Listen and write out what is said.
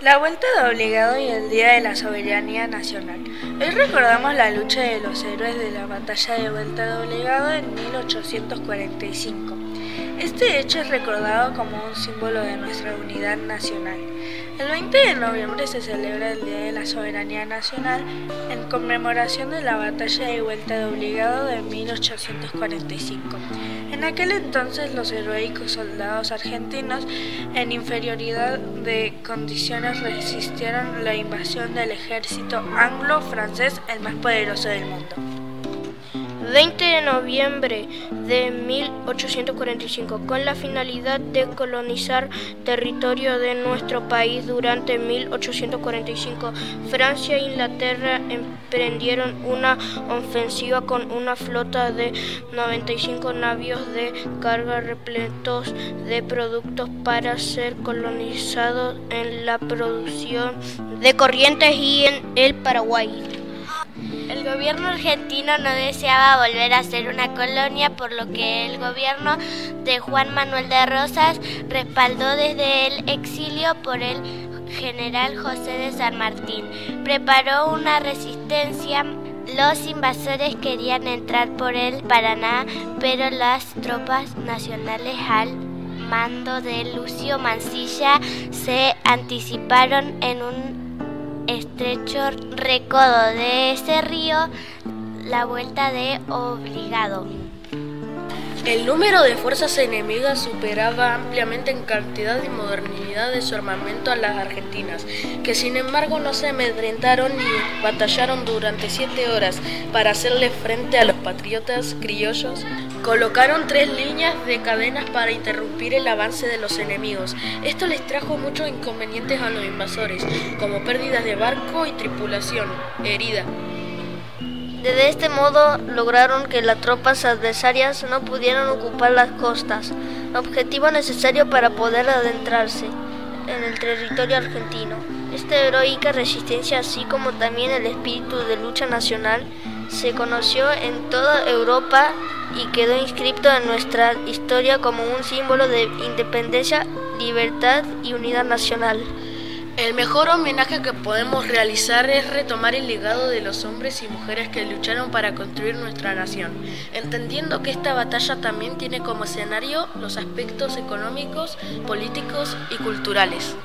La vuelta de obligado y el Día de la Soberanía Nacional. Hoy recordamos la lucha de los héroes de la batalla de vuelta de obligado en 1845. Este hecho es recordado como un símbolo de nuestra unidad nacional. El 20 de noviembre se celebra el Día de la Soberanía Nacional en conmemoración de la batalla de vuelta de obligado de 1845. En aquel entonces los heroicos soldados argentinos en inferioridad de condiciones resistieron la invasión del ejército anglo-francés, el más poderoso del mundo. 20 de noviembre de 1845, con la finalidad de colonizar territorio de nuestro país durante 1845, Francia e Inglaterra emprendieron una ofensiva con una flota de 95 navios de carga repletos de productos para ser colonizados en la producción de Corrientes y en el Paraguay. El gobierno argentino no deseaba volver a ser una colonia, por lo que el gobierno de Juan Manuel de Rosas respaldó desde el exilio por el general José de San Martín. Preparó una resistencia los invasores querían entrar por el Paraná, pero las tropas nacionales al mando de Lucio Mansilla se anticiparon en un estrecho recodo de ese río, la vuelta de obligado. El número de fuerzas enemigas superaba ampliamente en cantidad y modernidad de su armamento a las argentinas, que sin embargo no se amedrentaron ni batallaron durante siete horas para hacerle frente a los patriotas criollos. Colocaron tres líneas de cadenas para interrumpir el avance de los enemigos. Esto les trajo muchos inconvenientes a los invasores, como pérdidas de barco y tripulación, herida, de este modo lograron que las tropas adversarias no pudieran ocupar las costas, objetivo necesario para poder adentrarse en el territorio argentino. Esta heroica resistencia, así como también el espíritu de lucha nacional, se conoció en toda Europa y quedó inscrito en nuestra historia como un símbolo de independencia, libertad y unidad nacional. El mejor homenaje que podemos realizar es retomar el legado de los hombres y mujeres que lucharon para construir nuestra nación, entendiendo que esta batalla también tiene como escenario los aspectos económicos, políticos y culturales.